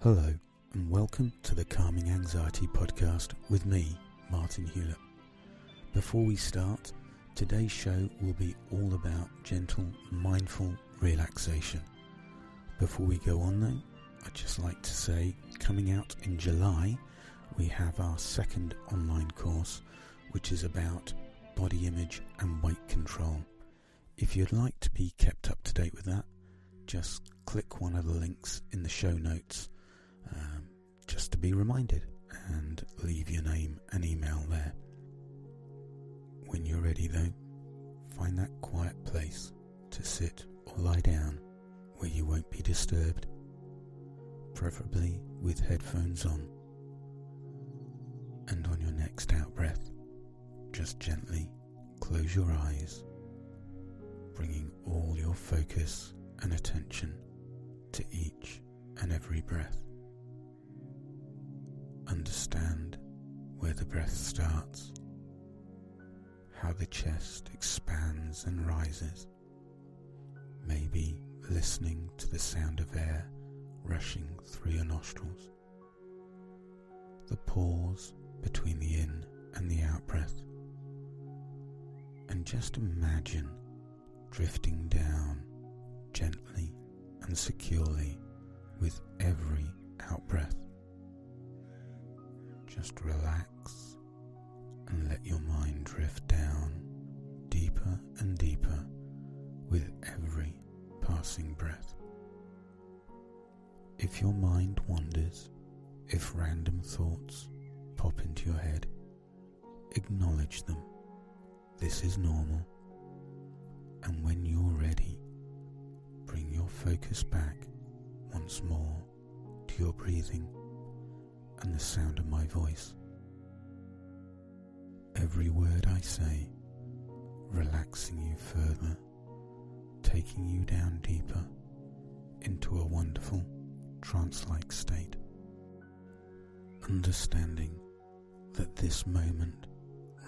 Hello, and welcome to the Calming Anxiety Podcast with me, Martin Hewlett. Before we start, today's show will be all about gentle, mindful relaxation. Before we go on, though, I'd just like to say coming out in July, we have our second online course, which is about body image and weight control. If you'd like to be kept up to date with that, just click one of the links in the show notes just to be reminded and leave your name and email there. When you're ready, though, find that quiet place to sit or lie down where you won't be disturbed, preferably with headphones on. And on your next out breath, just gently close your eyes, bringing all your focus and attention to each and every breath. Understand where the breath starts, how the chest expands and rises, maybe listening to the sound of air rushing through your nostrils, the pause between the in and the out breath, and just imagine drifting down gently and securely with every out breath. Just relax and let your mind drift down deeper and deeper with every passing breath. If your mind wanders, if random thoughts pop into your head, acknowledge them. This is normal. And when you're ready, bring your focus back once more to your breathing and the sound of my voice. Every word I say, relaxing you further, taking you down deeper into a wonderful trance like state. Understanding that this moment,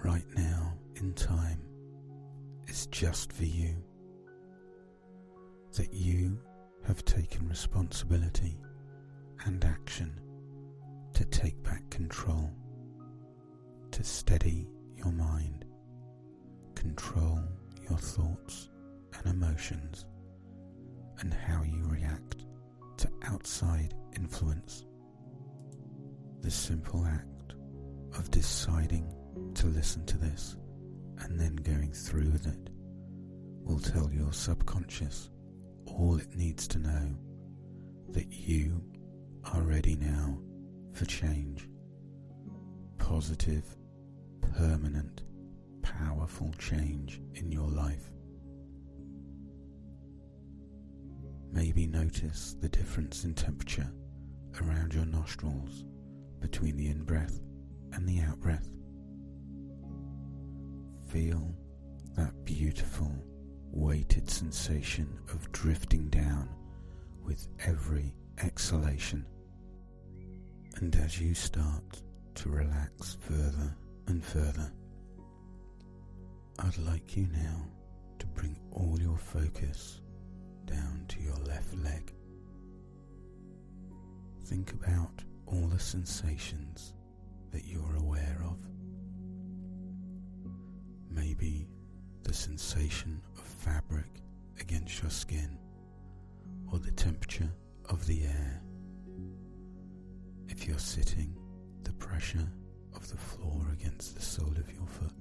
right now in time, is just for you. That you have taken responsibility and action to take back control, to steady your mind, control your thoughts and emotions, and how you react to outside influence. The simple act of deciding to listen to this and then going through with it will tell your subconscious all it needs to know that you are ready now for change. Positive, permanent, powerful change in your life. Maybe notice the difference in temperature around your nostrils between the in breath and the out breath. Feel that beautiful, weighted sensation of drifting down with every exhalation. And as you start to relax further and further, I'd like you now to bring all your focus down to your left leg. Think about all the sensations that you're aware of. Maybe the sensation of fabric against your skin or the temperature of the air. If you're sitting, the pressure of the floor against the sole of your foot.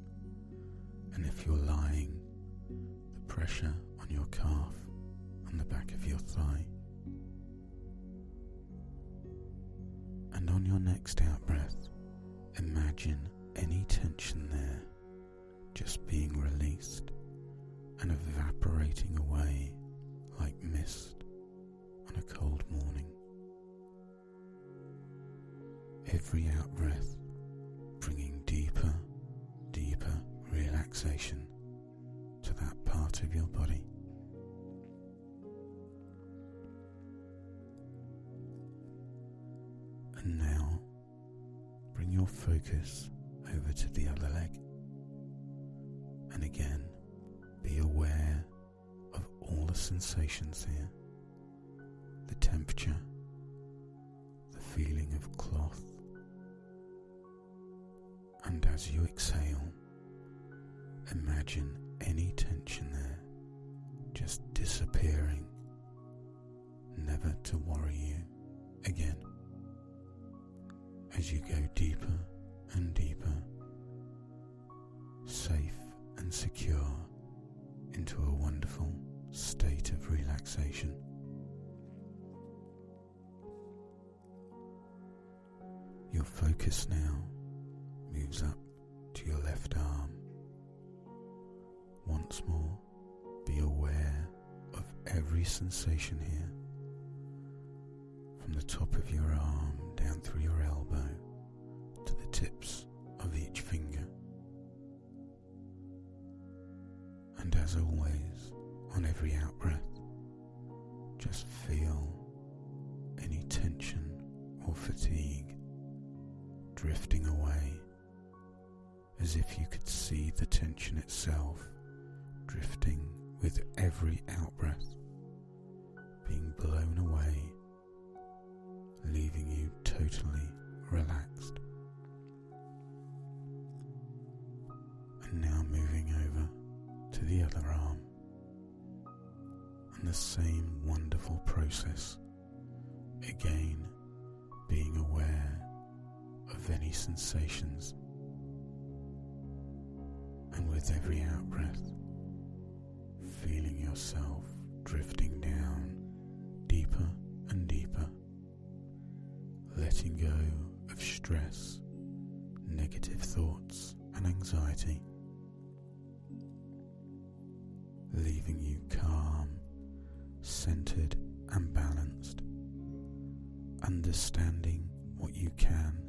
And if you're lying, the pressure on your calf and the back of your thigh. And on your next out breath, imagine any tension there just being released and evaporating away like mist on a cold morning. Every out breath bringing deeper, deeper relaxation to that part of your body. And now bring your focus over to the other leg. And again, be aware of all the sensations here the temperature, the feeling of cloth. As you exhale, imagine any tension there just disappearing, never to worry you again. As you go deeper and deeper, safe and secure into a wonderful state of relaxation. Your focus now moves up to your left arm. Once more, be aware of every sensation here, from the top of your arm down through your elbow to the tips of each finger. And as always, on every out breath, just feel any tension or fatigue drifting away as if you could see the tension itself drifting with every outbreath, being blown away, leaving you totally relaxed. And now moving over to the other arm, and the same wonderful process, again being aware of any sensations. And with every out breath, feeling yourself drifting down deeper and deeper, letting go of stress, negative thoughts, and anxiety, leaving you calm, centered, and balanced, understanding what you can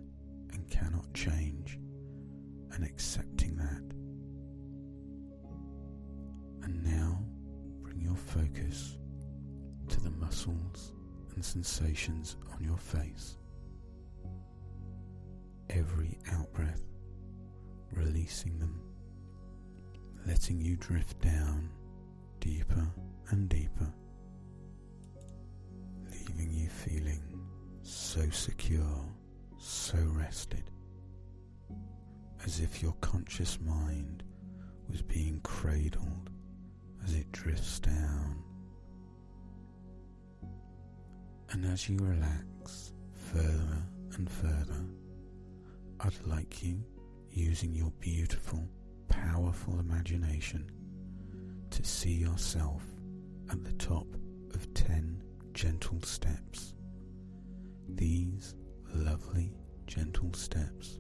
and cannot change, and accepting that. Focus to the muscles and sensations on your face. Every out breath, releasing them, letting you drift down deeper and deeper, leaving you feeling so secure, so rested, as if your conscious mind was being cradled as it drifts down. And as you relax further and further, I'd like you, using your beautiful, powerful imagination, to see yourself at the top of ten gentle steps. These lovely, gentle steps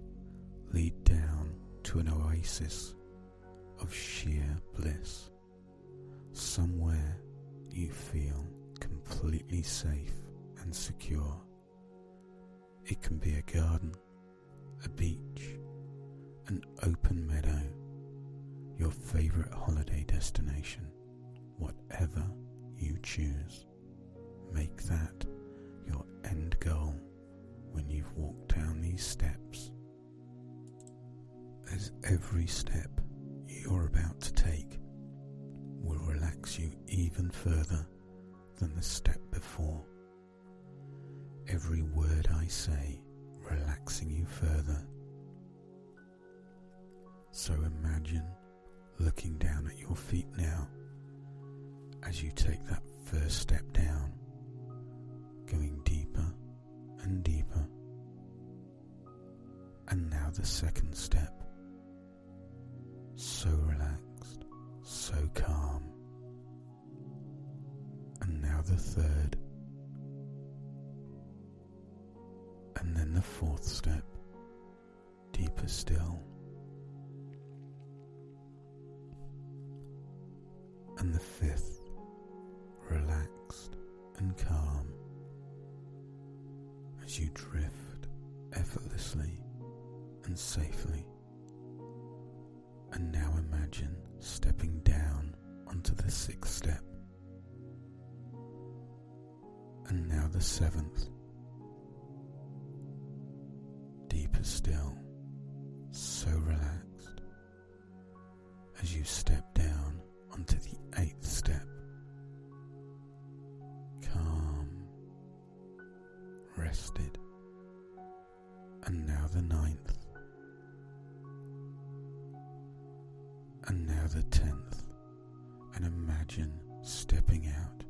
lead down to an oasis of sheer bliss somewhere you feel completely safe and secure. It can be a garden, a beach, an open meadow, your favorite holiday destination, whatever you choose. Make that your end goal when you've walked down these steps. As every step further than the step before. Every word I say relaxing you further. So imagine looking down at your feet now as you take that first step down, going deeper and deeper. And now the second step. So relaxed, so calm. Now the third. And then the fourth step, deeper still. And the fifth, relaxed and calm as you drift effortlessly and safely. And now imagine stepping down onto the sixth step. And now the seventh. Deeper still, so relaxed as you step down onto the eighth step. Calm, rested, and now the ninth, and now the tenth, and imagine stepping out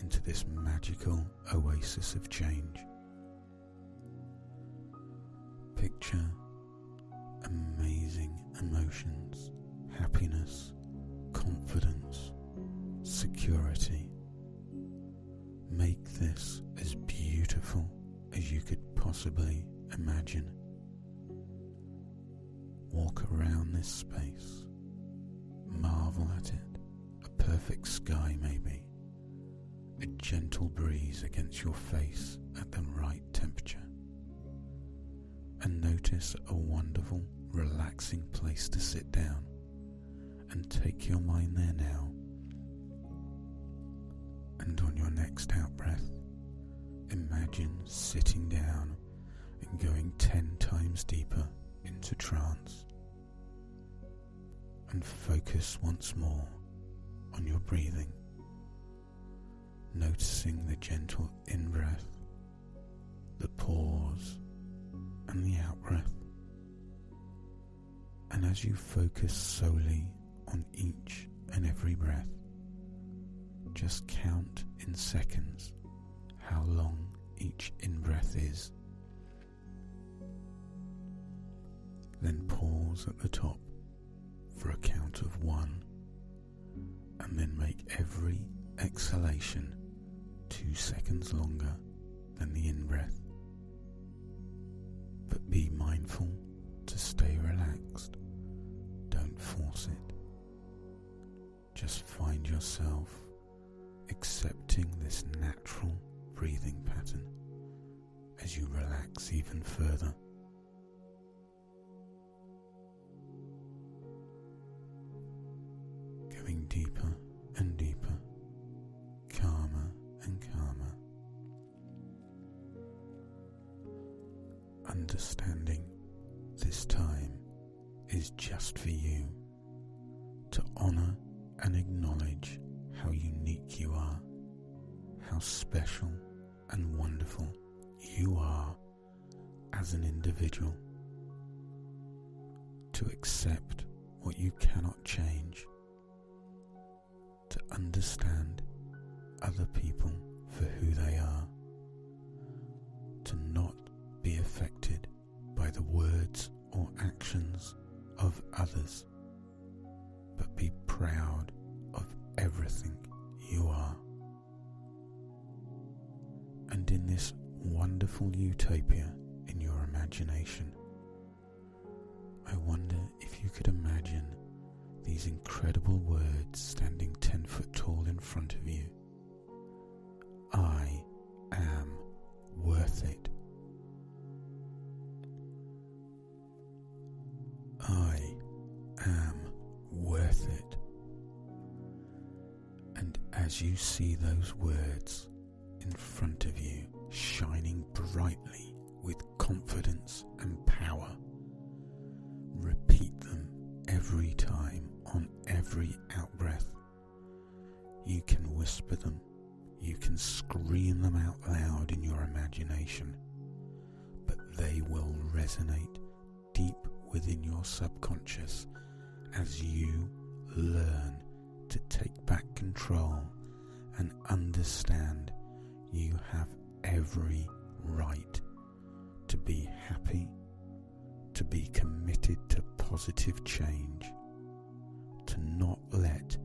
into this magical oasis of change. Picture amazing emotions, happiness, confidence, security. Make this as beautiful as you could possibly imagine. Walk around this space, marvel at it, a perfect sky maybe, a gentle breeze against your face at the right temperature, and notice a wonderful, relaxing place to sit down and take your mind there now. And on your next out breath, imagine sitting down and going ten times deeper into trance. And focus once more on your breathing, noticing the gentle in breath, the pause, and the out breath. And as you focus solely on each and every breath, just count in seconds how long each in breath is. Then pause at the top for a count of one, and then make every exhalation two seconds longer than the in breath. But be mindful to stay relaxed, don't force it. Just find yourself accepting this natural breathing pattern as you relax even further. Going deeper and deeper, Understanding this time is just for you to honor and acknowledge how unique you are, how special and wonderful you are as an individual. To accept what you cannot change, to understand other people for who they are, wonderful utopia in your imagination, I wonder if you could imagine these incredible words standing 10 foot tall in front of you. I am worth it. I am worth it. And as you see those words in front of you shining brightly with confidence and power, repeat them every time on every outbreath. You can whisper them, you can scream them out loud in your imagination, but they will resonate deep within your subconscious as you learn to take back control and understand you have every right to be happy, to be committed to positive change, to not let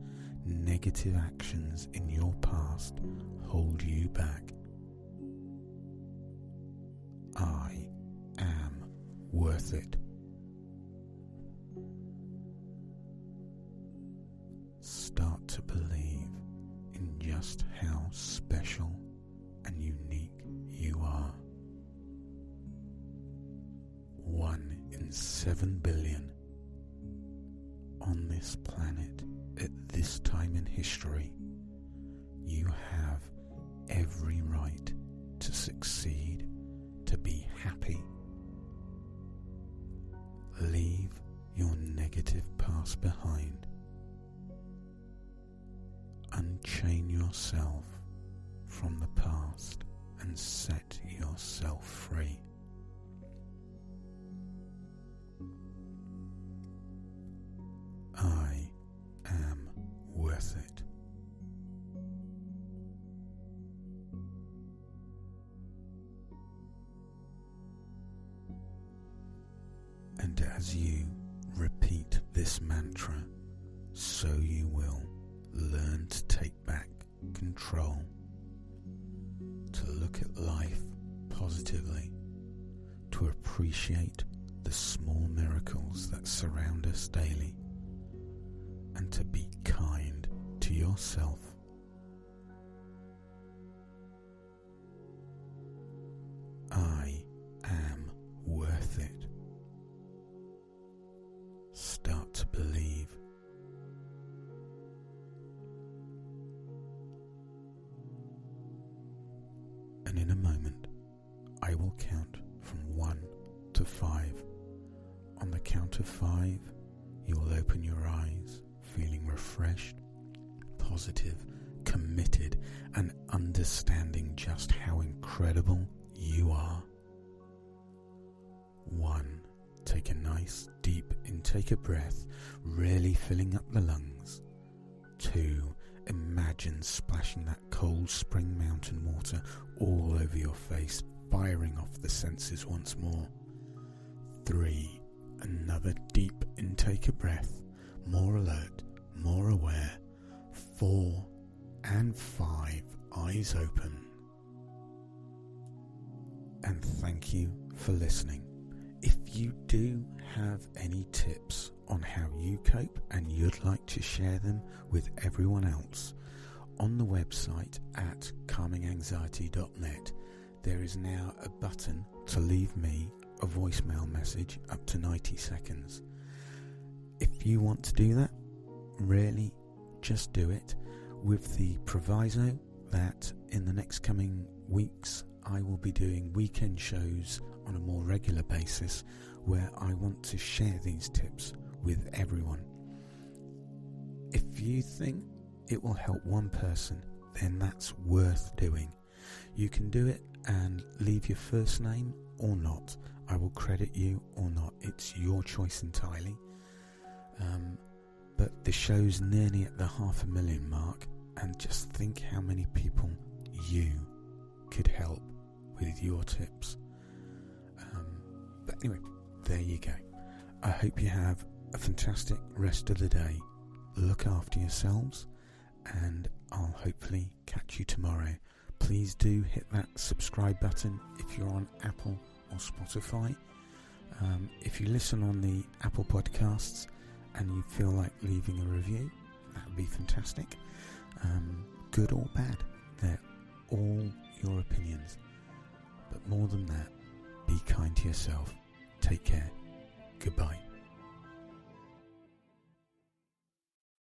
negative actions in your past hold you back. I am worth it. Start to believe in just how special and unique you are. One in seven billion on this planet at this time in history, you have every right to succeed, to be happy. Leave your negative past behind. Unchain yourself from the past and set yourself free. I am worth it. And as you repeat this mantra, so you will learn to take back control to look at life positively, to appreciate the small miracles that surround us daily, and to be kind to yourself. Refreshed, positive, committed, and understanding just how incredible you are. One, take a nice deep intake of breath, really filling up the lungs. Two, imagine splashing that cold spring mountain water all over your face, firing off the senses once more. Three, another deep intake of breath, more alert, more aware. Four and five, eyes open. And thank you for listening. If you do have any tips on how you cope and you'd like to share them with everyone else, on the website at calminganxiety.net, there is now a button to leave me a voicemail message up to 90 seconds. If you want to do that, really just do it with the proviso that in the next coming weeks I will be doing weekend shows on a more regular basis where I want to share these tips with everyone. If you think it will help one person, then that's worth doing. You can do it and leave your first name or not. I will credit you or not. It's your choice entirely. Um, but the show's nearly at the half a million mark, and just think how many people you could help with your tips. Um, but anyway, there you go. I hope you have a fantastic rest of the day. Look after yourselves, and I'll hopefully catch you tomorrow. Please do hit that subscribe button if you're on Apple or Spotify. Um, if you listen on the Apple Podcasts and you feel like leaving a review, that would be fantastic. Um, good or bad, they're all your opinions. But more than that, be kind to yourself. Take care. Goodbye.